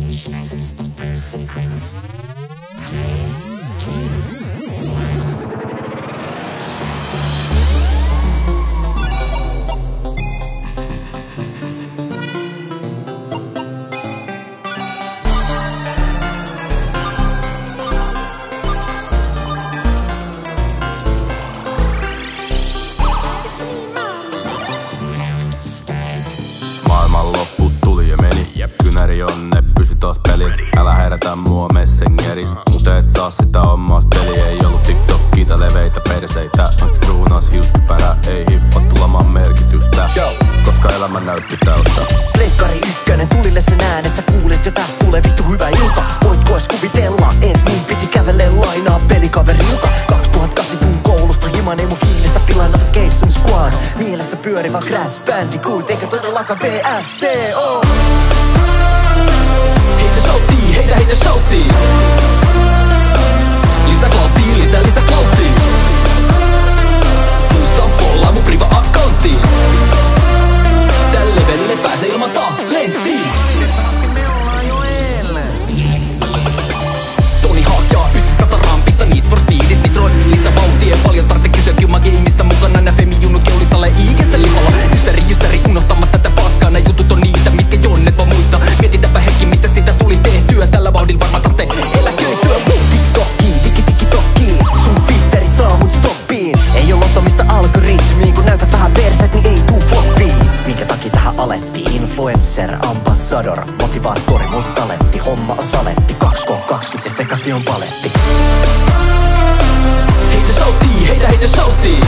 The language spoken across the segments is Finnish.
Unleash Music's Beat secrets. Herätä mua messengeris. Mut et saa sitä omaa peliä Ei ollut TikTokia tai leveitä perseitä. Onks kruunas hiuskypärä Ei hiffattu laman merkitystä. Koska elämä näytti tältä. Pleikkari ykkönen tulille sen äänestä. Kuulet jo tästä tulee vittu hyvä ilta. Voitko edes kuvitella, et mun piti kävelle lainaa pelikaverilta. 2008 tuun koulusta himan ei mun fiilistä pilannut Jason Squad. Mielessä pyörivä Crash Bandicoot eikä todellakaan VSC. Heitä shoutii, heitä heitä Influencer, ambassador, motivaattori, mun talentti Homma on saletti, 2K20 ja sekasi on paletti. Heitä shoutii, heitä heitä shoutii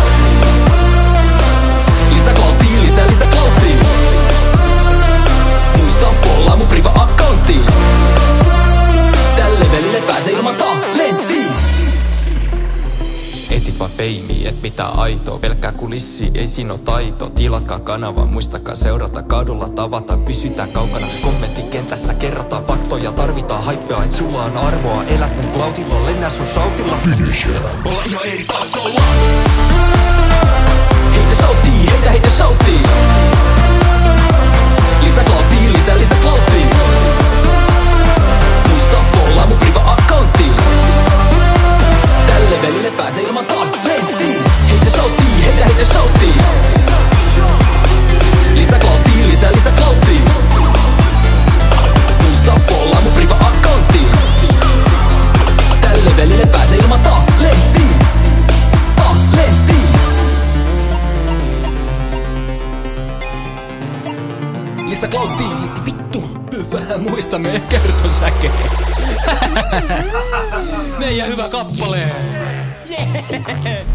vaan feimi, et mitä aitoa. Pelkkää kulissi, ei siinä taito. Tilatkaa kanava, muistakaa seurata. Kadulla tavata, pysytään kaukana. Kommenttikentässä kerrotaan faktoja. Tarvitaan haippea, et sulla on arvoa Elät mun cloudilla, lennä sun sautilla. Olla ihan eri tasolla Lisä cloudia, vittu Vähän muista meidän kertosäkeen Meidän hyvä kappale. Yeah.